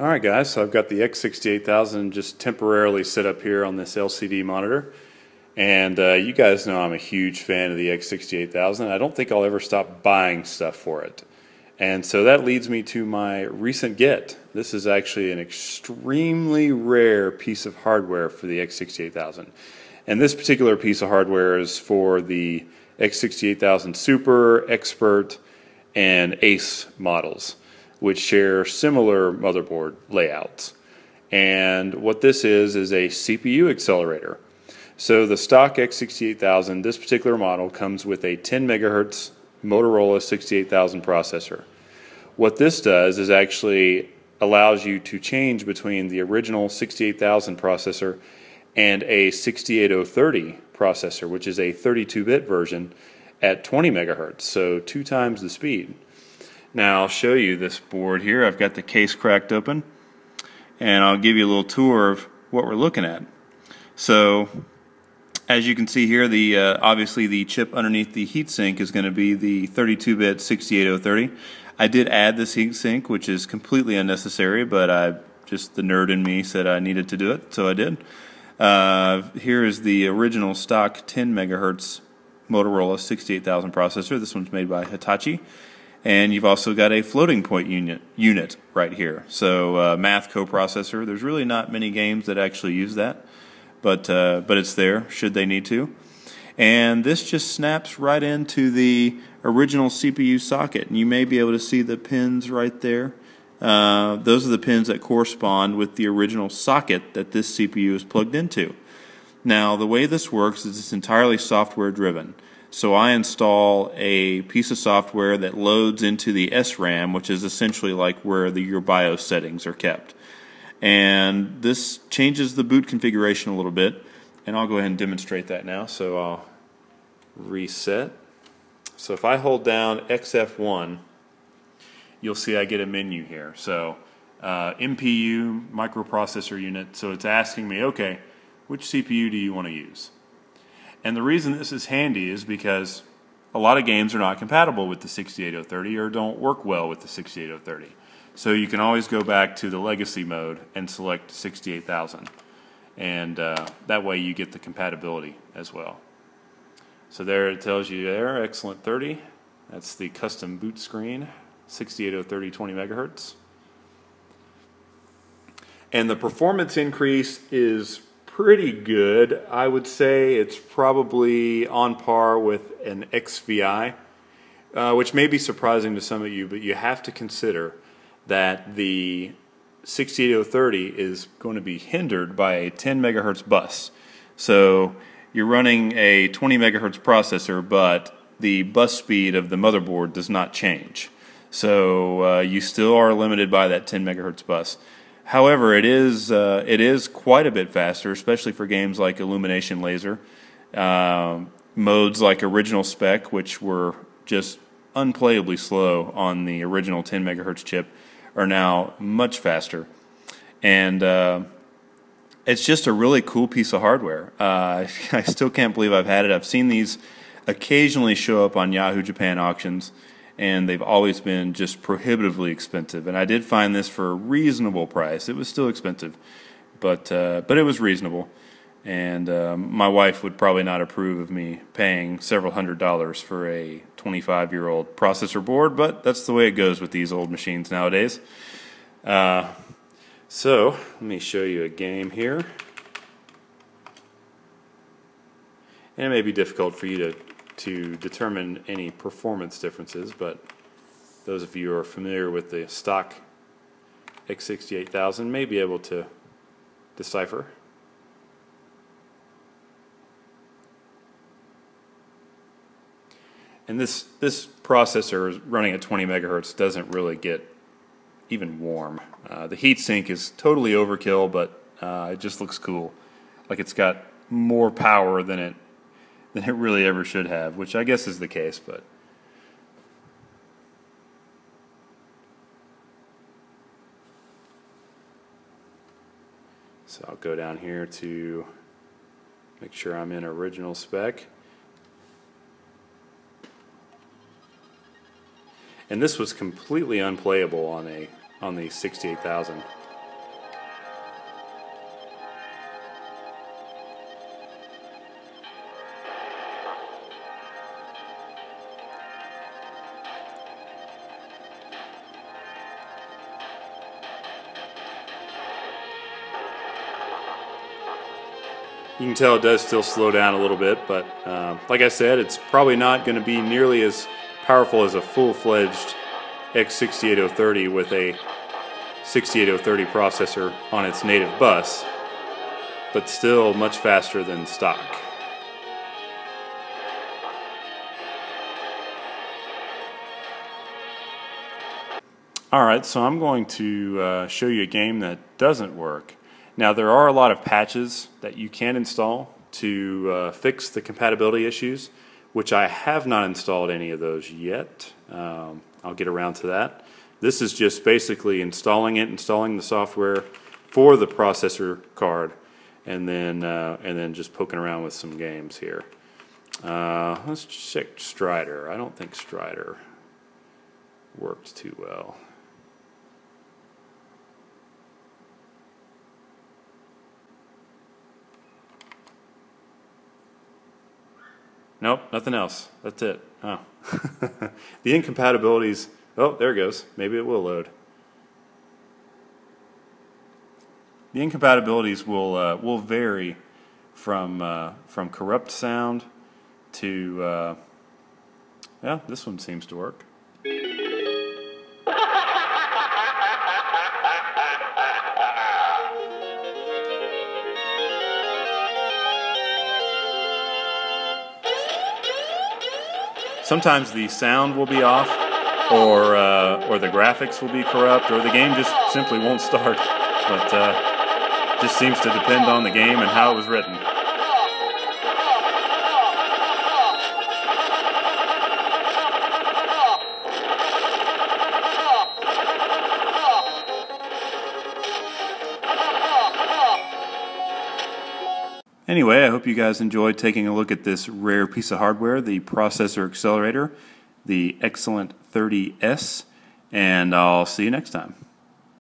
All right, guys, so I've got the X68000 just temporarily set up here on this LCD monitor. And uh, you guys know I'm a huge fan of the X68000. I don't think I'll ever stop buying stuff for it. And so that leads me to my recent get. This is actually an extremely rare piece of hardware for the X68000. And this particular piece of hardware is for the X68000 Super, Expert, and Ace models which share similar motherboard layouts. And what this is, is a CPU accelerator. So the stock X68000, this particular model, comes with a 10 megahertz Motorola 68000 processor. What this does is actually allows you to change between the original 68000 processor and a 68030 processor, which is a 32 bit version at 20 megahertz, so two times the speed. Now I'll show you this board here. I've got the case cracked open and I'll give you a little tour of what we're looking at. So as you can see here, the uh, obviously the chip underneath the heatsink is going to be the 32-bit 68030. I did add this heatsink, which is completely unnecessary, but I just the nerd in me said I needed to do it, so I did. Uh, here is the original stock 10 megahertz Motorola 68000 processor. This one's made by Hitachi and you've also got a floating point unit unit right here. So uh, math coprocessor. There's really not many games that actually use that, but uh, but it's there should they need to. And this just snaps right into the original CPU socket, and you may be able to see the pins right there. Uh, those are the pins that correspond with the original socket that this CPU is plugged into. Now, the way this works is it's entirely software driven. So I install a piece of software that loads into the SRAM, which is essentially like where the, your BIOS settings are kept. And this changes the boot configuration a little bit. And I'll go ahead and demonstrate that now. So I'll reset. So if I hold down XF1, you'll see I get a menu here. So uh, MPU, microprocessor unit. So it's asking me, okay, which CPU do you want to use? And the reason this is handy is because a lot of games are not compatible with the 68030 or don't work well with the 68030. So you can always go back to the legacy mode and select 68000. And uh, that way you get the compatibility as well. So there it tells you there, Xellent 30. That's the custom boot screen, 68030 20 megahertz. And the performance increase is pretty good. I would say it's probably on par with an XVI, uh, which may be surprising to some of you, but you have to consider that the 68030 is going to be hindered by a 10 megahertz bus. So you're running a 20 megahertz processor, but the bus speed of the motherboard does not change. So uh, you still are limited by that 10 megahertz bus. However, it is uh, it is quite a bit faster, especially for games like Illumination Laser, uh, modes like Original Spec, which were just unplayably slow on the original 10 megahertz chip, are now much faster, and uh, it's just a really cool piece of hardware. Uh, I still can't believe I've had it. I've seen these occasionally show up on Yahoo Japan auctions and they've always been just prohibitively expensive. And I did find this for a reasonable price. It was still expensive, but uh, but it was reasonable. And um, my wife would probably not approve of me paying several hundred dollars for a 25 year old processor board, but that's the way it goes with these old machines nowadays. Uh, so let me show you a game here. And it may be difficult for you to to determine any performance differences, but those of you who are familiar with the stock X68000 may be able to decipher. And this, this processor running at 20 megahertz doesn't really get even warm. Uh, the heatsink is totally overkill, but uh, it just looks cool. Like it's got more power than it than it really ever should have, which I guess is the case, but. So I'll go down here to make sure I'm in original spec. And this was completely unplayable on a on the 68000. You can tell it does still slow down a little bit, but uh, like I said, it's probably not going to be nearly as powerful as a full-fledged X68030 with a 68030 processor on its native bus, but still much faster than stock. Alright, so I'm going to uh, show you a game that doesn't work. Now there are a lot of patches that you can install to uh, fix the compatibility issues, which I have not installed any of those yet. Um, I'll get around to that. This is just basically installing it, installing the software for the processor card, and then uh, and then just poking around with some games here. Uh, let's check Strider. I don't think Strider worked too well. Nope, nothing else. That's it. Oh. the incompatibilities. Oh, there it goes. Maybe it will load. The incompatibilities will uh, will vary from uh, from corrupt sound to uh, yeah. This one seems to work. Sometimes the sound will be off, or uh, or the graphics will be corrupt, or the game just simply won't start. But uh, just seems to depend on the game and how it was written. Anyway, I hope you guys enjoyed taking a look at this rare piece of hardware, the processor accelerator, the Xellent 30S, and I'll see you next time.